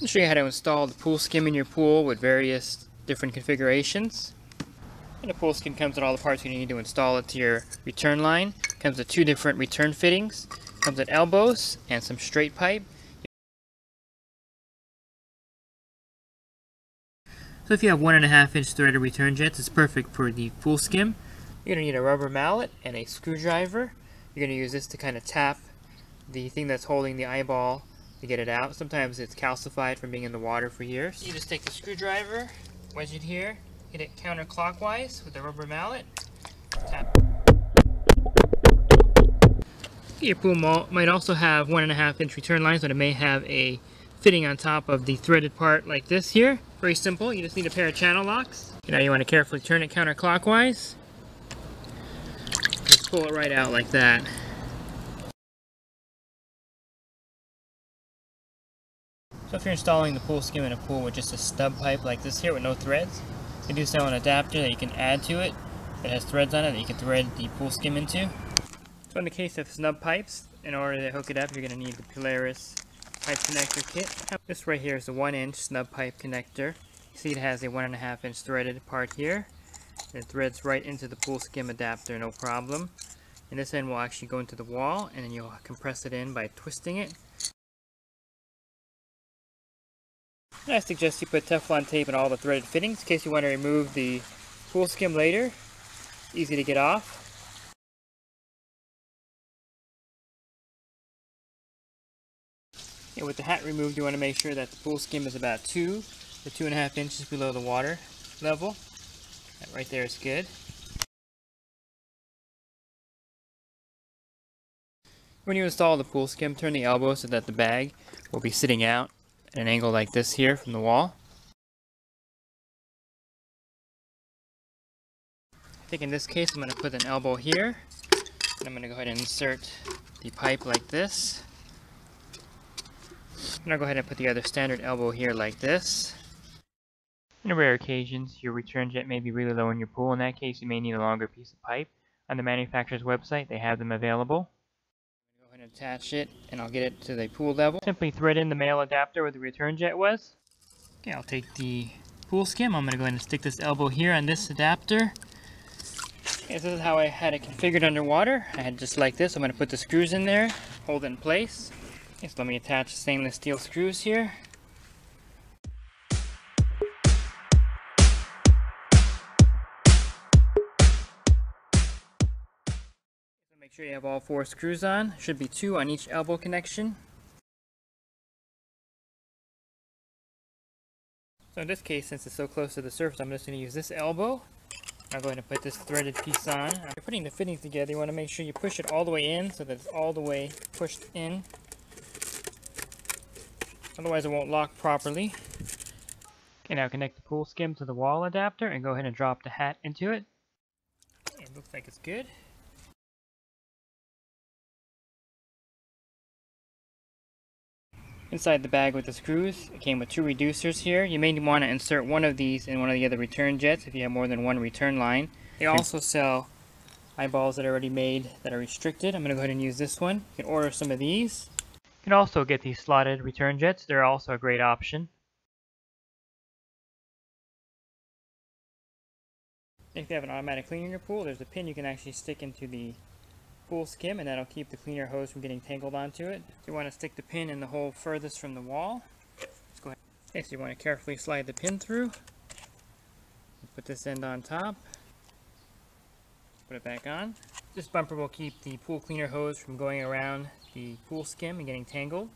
I'll show you how to install the PoolSkim in your pool with various different configurations. And the PoolSkim comes with all the parts you need to install it to your return line. Comes with two different return fittings. Comes with elbows and some straight pipe. So if you have one and a half inch threaded return jets, it's perfect for the PoolSkim. You're gonna need a rubber mallet and a screwdriver. You're gonna use this to kind of tap the thing that's holding the eyeball to get it out. Sometimes it's calcified from being in the water for years. You just take the screwdriver, wedge it here, hit it counterclockwise with the rubber mallet, tap. Your pool might also have one and a half inch return lines, but it may have a fitting on top of the threaded part like this here. Very simple, you just need a pair of channel locks. Now you want to carefully turn it counterclockwise. Just pull it right out like that. So if you're installing the PoolSkim in a pool with just a stub pipe like this here with no threads, they do sell an adapter that you can add to it that has threads on it that you can thread the PoolSkim into. So in the case of snub pipes, in order to hook it up, you're going to need the Polaris pipe connector kit. This right here is a 1 inch snub pipe connector. You see it has a 1.5 inch threaded part here. It threads right into the PoolSkim adapter, no problem. And this end will actually go into the wall and then you'll compress it in by twisting it I suggest you put Teflon tape on all the threaded fittings in case you want to remove the PoolSkim later. Easy to get off. And with the hat removed, you want to make sure that the PoolSkim is about two to two and a half inches below the water level. That right there is good. When you install the PoolSkim, turn the elbow so that the bag will be sitting out at an angle like this here from the wall. I think in this case I'm going to put an elbow here. And I'm going to go ahead and insert the pipe like this. And I'll go ahead and put the other standard elbow here like this. In rare occasions, your return jet may be really low in your pool. In that case, you may need a longer piece of pipe. On the manufacturer's website, they have them available and attach it and I'll get it to the pool level. Simply thread in the male adapter where the return jet was. Okay, I'll take the PoolSkim. I'm going to go ahead and stick this elbow here on this adapter. Okay, this is how I had it configured underwater. I had just like this. I'm going to put the screws in there, hold it in place. Okay, so let me attach stainless steel screws here. Make sure you have all four screws on. Should be two on each elbow connection. So in this case, since it's so close to the surface, I'm just going to use this elbow. I'm going to put this threaded piece on. After putting the fittings together, you want to make sure you push it all the way in so that it's all the way pushed in. Otherwise it won't lock properly. Okay, now connect the PoolSkim to the wall adapter and go ahead and drop the hat into it. It looks like it's good. Inside the bag with the screws, it came with two reducers here. You may want to insert one of these in one of the other return jets if you have more than one return line. They also sell eyeballs that are already made that are restricted. I'm going to go ahead and use this one. You can order some of these. You can also get these slotted return jets. They're also a great option. If you have an automatic cleaner in your pool, there's a pin you can actually stick into the PoolSkim and that'll keep the cleaner hose from getting tangled onto it. You want to stick the pin in the hole furthest from the wall, let's go ahead. Okay, so you want to carefully slide the pin through. Put this end on top. Put it back on. This bumper will keep the pool cleaner hose from going around the PoolSkim and getting tangled.